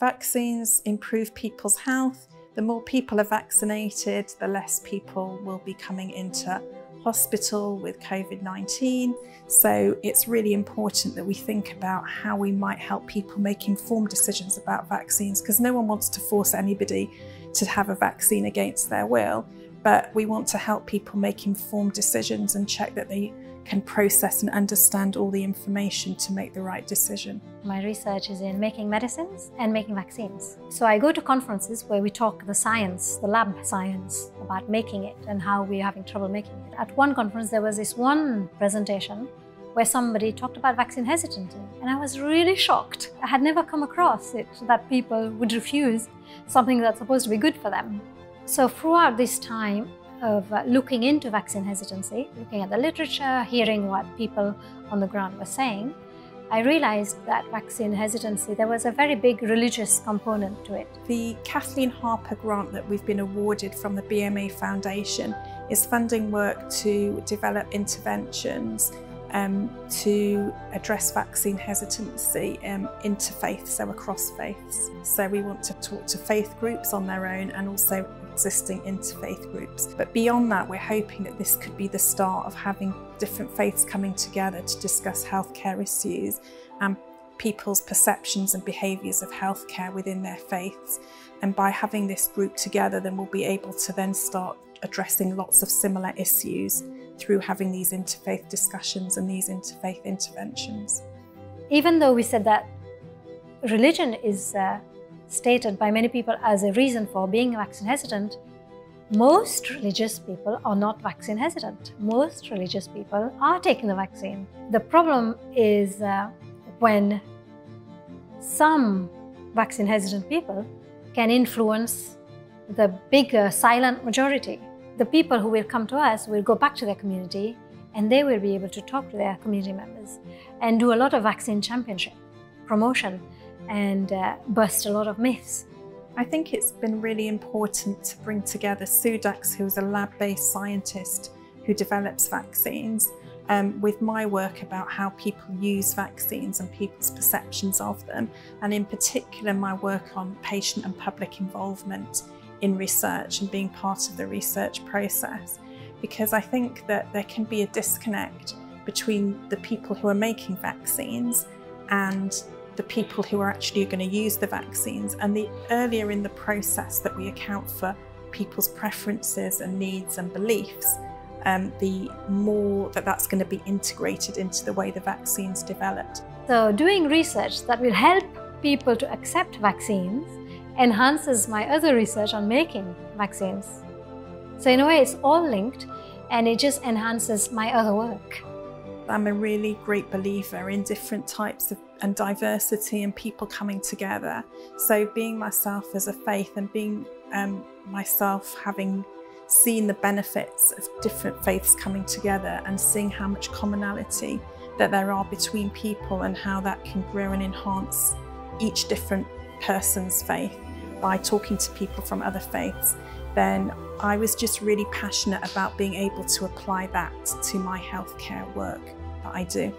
Vaccines improve people's health. The more people are vaccinated, the less people will be coming into hospital with COVID 19. So it's really important that we think about how we might help people make informed decisions about vaccines because no one wants to force anybody to have a vaccine against their will, but we want to help people make informed decisions and check that they can process and understand all the information to make the right decision. My research is in making medicines and making vaccines. So I go to conferences where we talk the science, the lab science about making it and how we're having trouble making it. At one conference, there was this one presentation where somebody talked about vaccine hesitancy, and I was really shocked. I had never come across it that people would refuse something that's supposed to be good for them. So throughout this time, of uh, looking into vaccine hesitancy, looking at the literature, hearing what people on the ground were saying, I realized that vaccine hesitancy, there was a very big religious component to it. The Kathleen Harper grant that we've been awarded from the BMA Foundation is funding work to develop interventions um, to address vaccine hesitancy um, interfaith, so across faiths. So we want to talk to faith groups on their own and also existing interfaith groups. But beyond that, we're hoping that this could be the start of having different faiths coming together to discuss healthcare issues and people's perceptions and behaviours of healthcare within their faiths. And by having this group together, then we'll be able to then start addressing lots of similar issues through having these interfaith discussions and these interfaith interventions. Even though we said that religion is uh, stated by many people as a reason for being vaccine hesitant, most religious people are not vaccine hesitant. Most religious people are taking the vaccine. The problem is uh, when some vaccine hesitant people can influence the bigger silent majority. The people who will come to us will go back to their community and they will be able to talk to their community members and do a lot of vaccine championship promotion and uh, bust a lot of myths. I think it's been really important to bring together Sudax, who's a lab-based scientist who develops vaccines, um, with my work about how people use vaccines and people's perceptions of them, and in particular my work on patient and public involvement in research and being part of the research process. Because I think that there can be a disconnect between the people who are making vaccines and the people who are actually going to use the vaccines. And the earlier in the process that we account for people's preferences and needs and beliefs, um, the more that that's going to be integrated into the way the vaccine's developed. So, doing research that will help people to accept vaccines enhances my other research on making vaccines. So, in a way, it's all linked and it just enhances my other work. I'm a really great believer in different types of and diversity and people coming together. So being myself as a faith and being um, myself having seen the benefits of different faiths coming together and seeing how much commonality that there are between people and how that can grow and enhance each different person's faith by talking to people from other faiths, then I was just really passionate about being able to apply that to my healthcare work I do.